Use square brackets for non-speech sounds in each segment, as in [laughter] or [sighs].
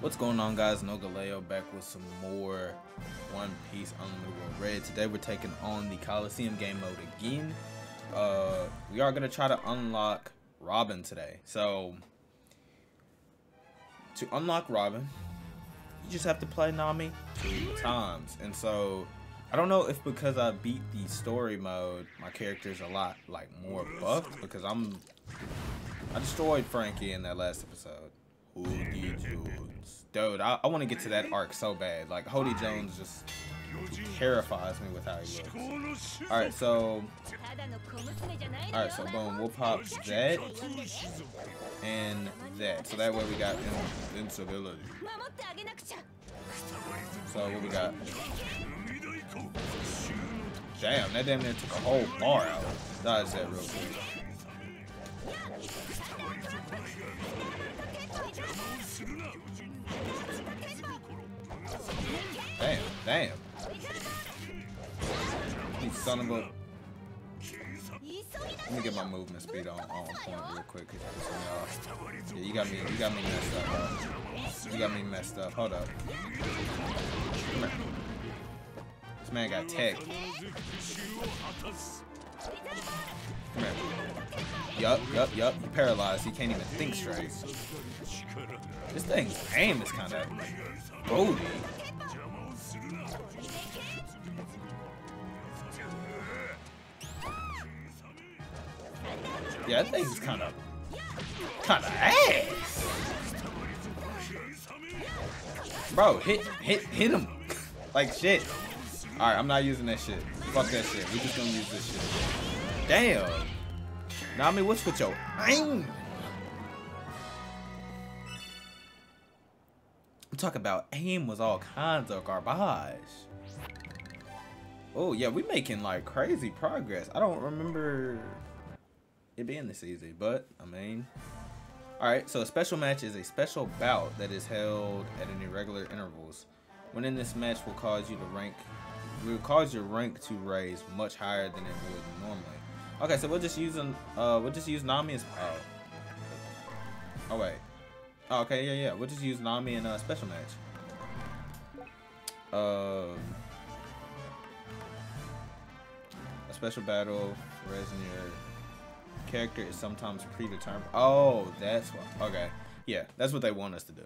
What's going on guys, Nolgaleo back with some more One Piece Unlimited Red. Today we're taking on the Coliseum game mode again. Uh, we are going to try to unlock Robin today. So, to unlock Robin, you just have to play Nami two times. And so, I don't know if because I beat the story mode, my character is a lot like more buffed because I'm I destroyed Franky in that last episode. Hody Jones. Dude, I, I want to get to that arc so bad. Like, Hody Jones just terrifies me with how he looks. Alright, so... Alright, so boom, we'll pop that and that. So that way we got invincibility. So what we got? Damn, that damn near took a whole bar out. Dodge that real quick. Damn, damn. You son of a... Let me get my movement speed on, on point real quick. Yeah, you got me, you got me messed up. Bro. You got me messed up. Hold up. This man got tech. Come here. Yup, yup, yup. He paralyzed. He can't even think straight. This thing's aim is kind of booty. Yeah, that thing's kind of, kind of ass. Bro, hit, hit, hit him. [laughs] like shit. All right, I'm not using that shit. Fuck that shit. We just gonna use this shit. Damn. Now, I mean, what's with your aim? I'm talking about aim was all kinds of garbage. Oh, yeah, we making like crazy progress. I don't remember it being this easy, but I mean, all right. So a special match is a special bout that is held at an irregular intervals. Winning this match will cause you to rank, will cause your rank to raise much higher than it would normally. Okay, so we'll just use uh, we'll just use Nami as, oh, oh wait, oh, okay, yeah, yeah, we'll just use Nami in a special match. Um, a special battle, your character is sometimes predetermined. Oh, that's what. Okay, yeah, that's what they want us to do,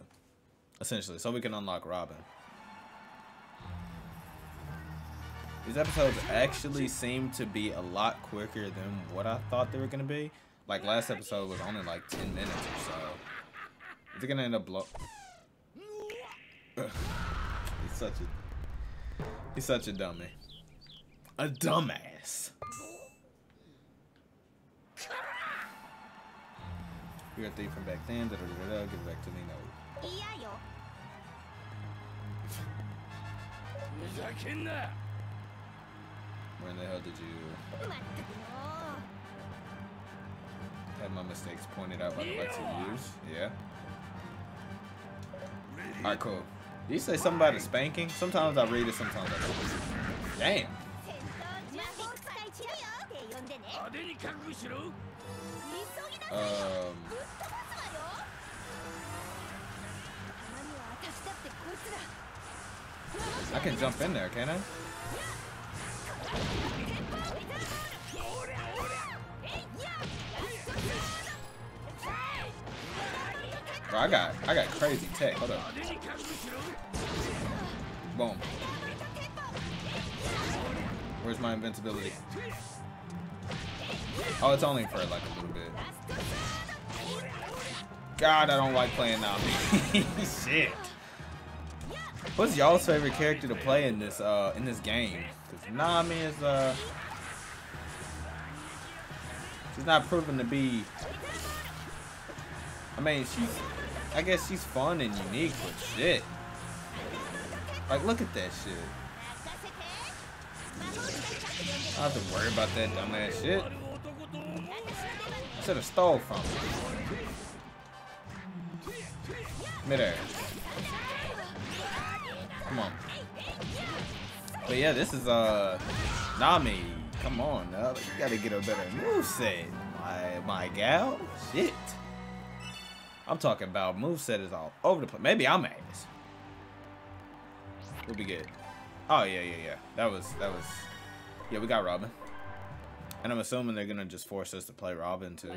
essentially, so we can unlock Robin. These episodes actually seem to be a lot quicker than what I thought they were gonna be. Like last episode was only like 10 minutes or so. Is it gonna end up blow? he's such a he's such a dummy. A dumbass. We got three from back then. Da, da, da, da, give it back to me. No. Where in the hell did you have my mistakes pointed out by the likes of use? Yeah. Alright, cool. Did you say something about a spanking? Sometimes I read it, sometimes I don't. Damn. Um, I can jump in there, can I? Bro, I got I got crazy tech. Hold up. Boom. Where's my invincibility? Oh, it's only for like a little bit. God, I don't like playing Nami. [laughs] Shit. What's y'all's favorite character to play in this uh in this game? Because Nami is uh she's not proven to be. I mean, she's I guess she's fun and unique, but shit. Like, look at that shit. I don't have to worry about that dumbass shit. I should have stole from him. Midair. Come on. But yeah, this is uh Nami. Come on now. You gotta get a better move set. My my gal. Shit. I'm talking about moveset is all over the place. Maybe I'm ass. We'll be good. Oh yeah, yeah, yeah. That was that was Yeah, we got Robin. And I'm assuming they're gonna just force us to play Robin too.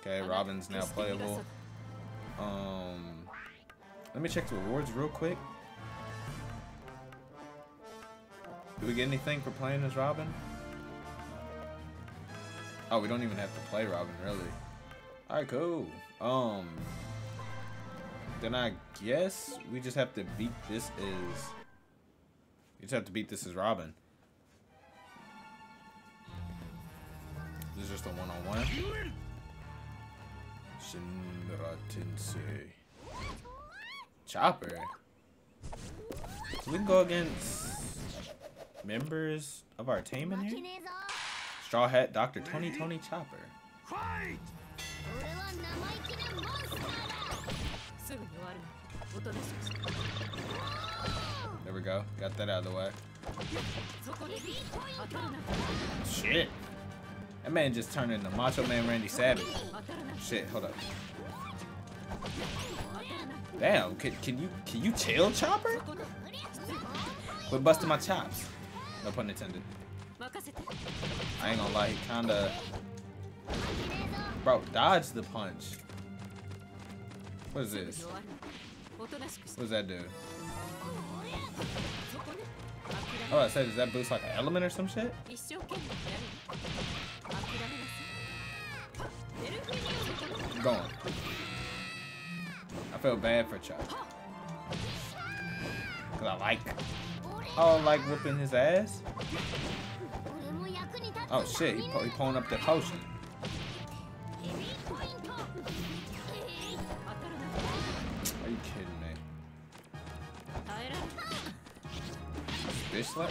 Okay, Robin's now playable. Um let me check the rewards real quick. Do we get anything for playing as Robin? Oh, we don't even have to play Robin, really. Alright, cool. Um, then I guess we just have to beat this as... We just have to beat this as Robin. This is just a one-on-one. -on -one. Shinra Tensei. Chopper. So we can go against members of our team in here? Straw Hat Dr. Tony Tony Chopper. There we go. Got that out of the way. Shit. That man just turned into Macho Man Randy Savage. Shit, hold up. Damn, can, can you can you chill, Chopper? Quit busting my chops. No pun intended. I ain't gonna lie, he kinda... Bro, dodge the punch. What is this? What does that do? Oh, I said, does that boost like an element or some shit? Going. I feel bad for Chuck. Cause I like Oh, like whooping his ass? Oh shit, he, he pulling up the potion. Slap?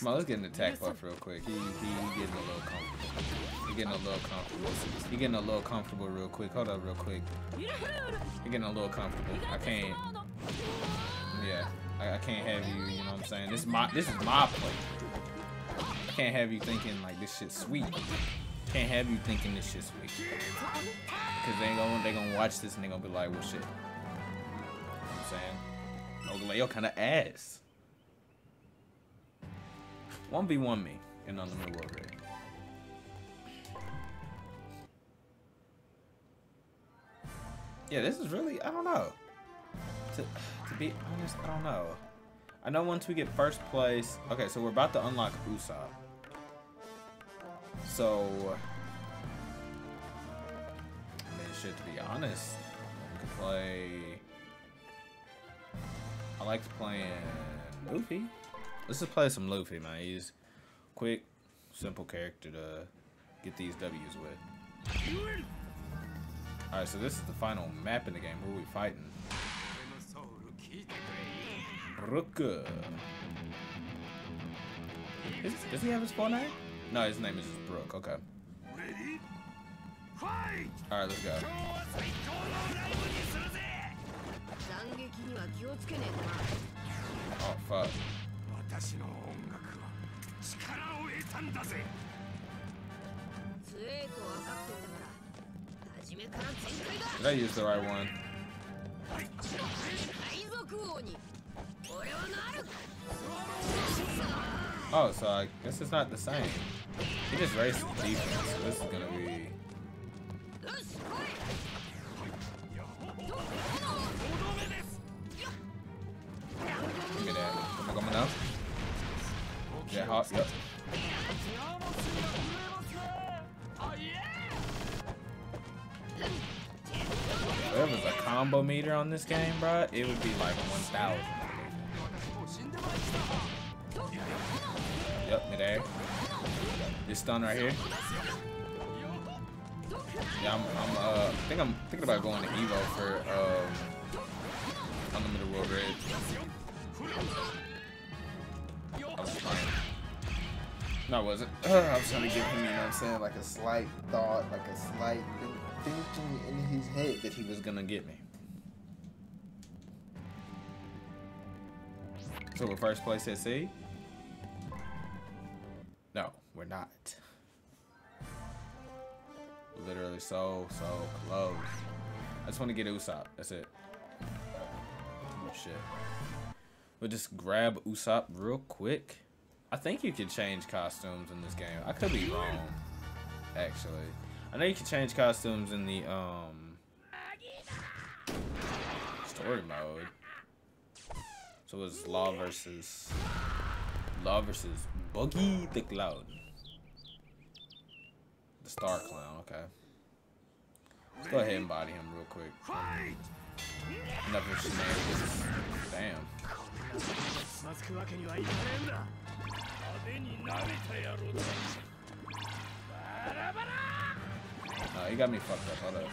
Come on, attack buff real quick. He, he, he getting a little comfortable. He getting a little comfortable. He getting a little comfortable real quick. Hold up real quick. He getting a little comfortable. I can't. Yeah, I, I can't have you. You know what I'm saying? This is my this is my play. I can't have you thinking like this shit's sweet. Can't have you thinking this shit's sweet. Because they gonna they gonna watch this and they gonna be like, well shit. You know what I'm saying? Ogaleo kind of ass. 1v1 me in Unlimited World Red. Yeah, this is really, I don't know. To, to be honest, I don't know. I know once we get first place, okay, so we're about to unlock Usopp. So, I mean, shit, to be honest, we could play, I liked playing Luffy. Let's just play some Luffy, man. He's quick, simple character to get these W's with. Alright, so this is the final map in the game. Who are we fighting? Ruka. Is, does he have his full name? No, his name is just Brook. Okay. Alright, let's go. Oh, fuck. 私の音楽は力を得たんだぜ強えと分かってんだから初めから全開だ Did I use the right one? 海賊王に俺はなる Oh, so I guess it's not the same. He just raised the defense, so this is gonna be... Hot, yep. There was a combo meter on this game, bro, it would be like 1,000. Yep, midair. This stun right here. Yeah, I'm, I'm uh, I think I'm thinking about going to Evo for um, Unlimited World Red. No, was it? [clears throat] I was trying to give him, you know what I'm saying, like a slight thought, like a slight thinking in his head that he was gonna get me. So we're first place at sea? No, we're not. literally so, so close. I just want to get Usopp. That's it. Oh, shit. We'll just grab Usopp real quick. I think you can change costumes in this game. I could be wrong, actually. I know you can change costumes in the um story mode. So it's Law versus Law versus Buggy the Clown. The Star Clown, okay. Let's go ahead and body him real quick. Nothing shenanigans. Damn. Uh, he got me fucked up. Hold.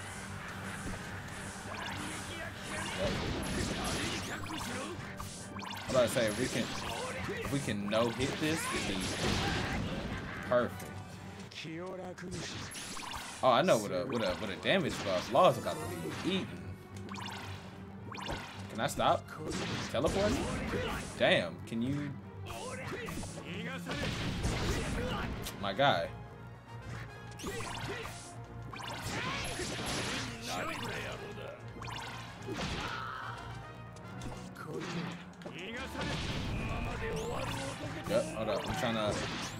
I'm about to say if we can if we can no hit this, it'd be perfect. Oh, I know what a what a what a damage buff Law is about to be eaten. Can I stop? Teleport? Damn, can you My guy. Yep, hold up. I'm trying to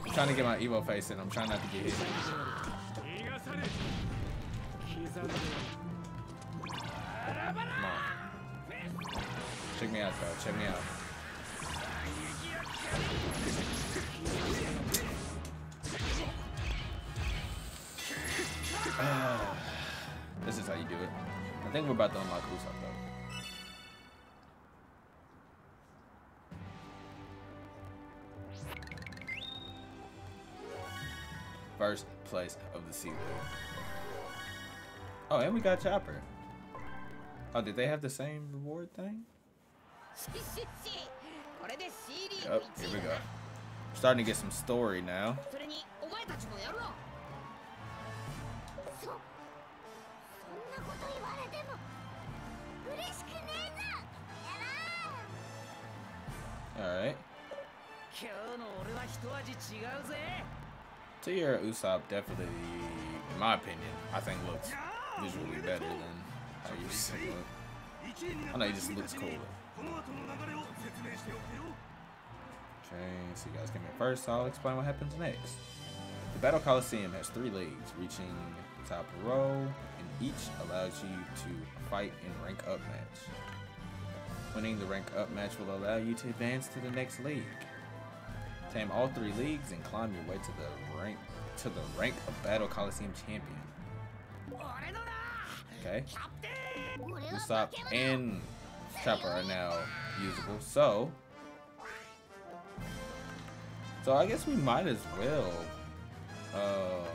I'm trying to get my Evo face in. I'm trying not to get hit. Come on. Check me out bro. Check me out. [sighs] this is how you do it. I think we're about to unlock Usopp though. First place of the C League. Oh, and we got Chopper. Oh, did they have the same reward thing? Here we go. Starting to get some story now. Alright. Your Usopp definitely, in my opinion, I think looks visually better than how you used to. I know he just looks cool. Okay, so you guys give me first, so I'll explain what happens next. The Battle Coliseum has three leagues, reaching the top row, and each allows you to fight in rank up match. Winning the rank up match will allow you to advance to the next league. Tame all three leagues and climb your way to the rank to the rank of Battle Coliseum champion. Okay. Usopp and Chopper are now usable, so so I guess we might as well um,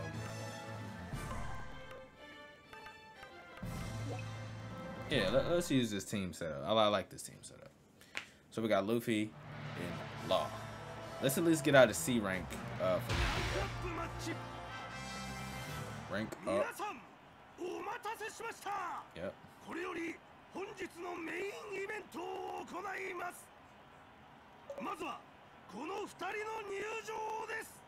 Yeah, let, us use this team setup. I, I like this team setup. So we got Luffy and Law. Let's at least get out of C rank uh, for Luffy. Rank up. Yep. 本日のメインイベントを行います。まずはこの2人の入場です。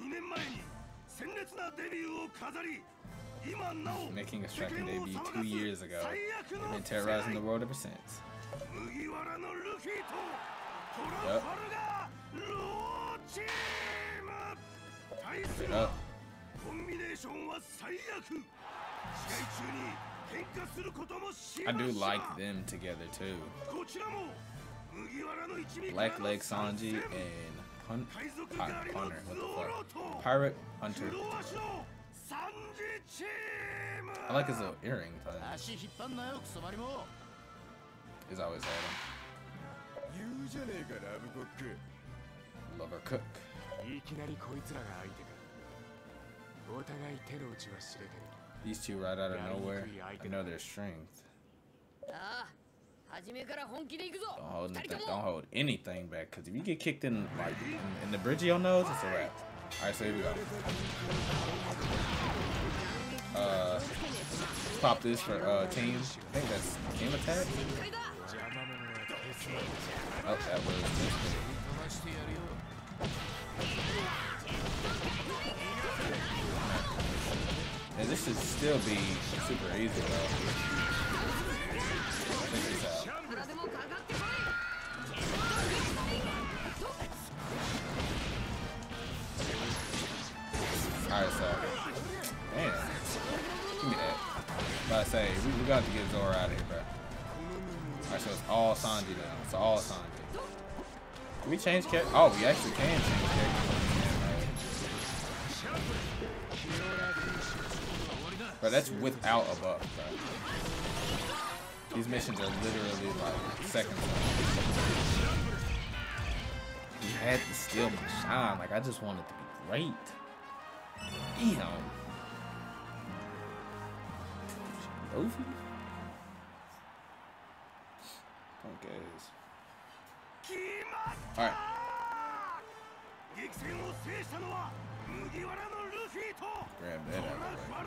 2年前に鮮烈なデビューを飾り今なお making a striking been terrorizing the world ever since. 麦わらのルフィとトラファルガーローチーム。対するコンビネーションは最悪。試合中に I do like them together too. Blackleg Sanji and Hun Hunter. What the fuck? Pirate Hunter. I like his little earring. He's always had him. Lover cook. These two right out of nowhere. I know their strength. Don't hold, anything, don't hold anything back, because if you get kicked in like in, in the bridge on nose, it's a wrap. Alright, so here we go. Uh, pop this for uh, team. I think that's team attack. Oh, that was. This should still be super easy though. Alright, so. Damn. Give me that. But I say, we, we got to get Zoro out of here, bro. Alright, so it's all Sanji now. It's all Sanji. Can we change character? Oh, we actually can change characters. But that's without a buff, bro. These missions are literally like seconds long. He had to steal my shine. Like, I just wanted to be great. Damn. Punk ass. Alright. Grab that out way.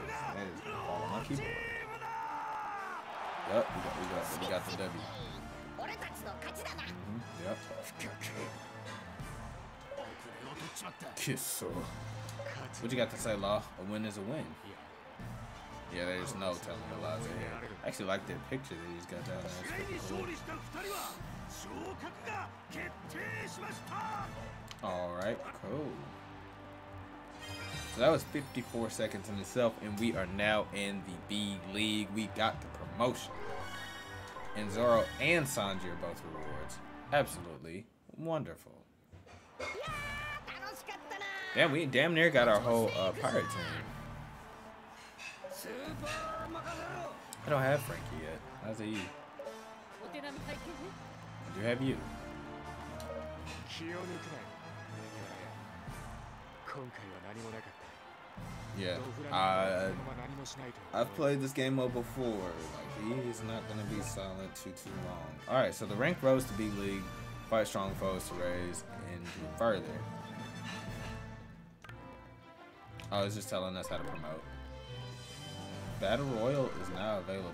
That is all on my keyboard. Yep, we got, we got, we got the W. Mm-hmm, yep. Kiss. What you got to say, Law? A win is a win. Yeah, there's no telling the lies in here. I actually like that picture that he's got down there. Cool. Alright, cool. So that was 54 seconds in itself, and we are now in the B League. We got the promotion. And Zoro and Sanji are both rewards. Absolutely wonderful. Damn, we damn near got our whole uh, pirate team. I don't have Franky yet. How's it you? I do have you. Yeah, I, I've played this game mode before. Like, he is not going to be silent too, too long. Alright, so the rank rose to B League. Fight strong foes to raise and do further. Oh, it's just telling us how to promote. Battle Royal is now available.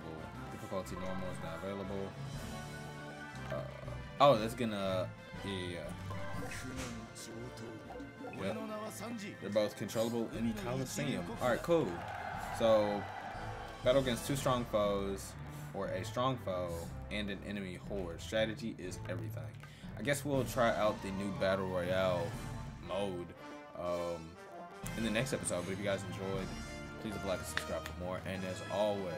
Difficulty normal is now available. Uh, oh, that's gonna... Yeah, Yep. They're both controllable in Coliseum. Alright, cool. So, battle against two strong foes, or a strong foe, and an enemy horde. Strategy is everything. I guess we'll try out the new Battle Royale mode um, in the next episode. But if you guys enjoyed, please like and subscribe for more. And as always,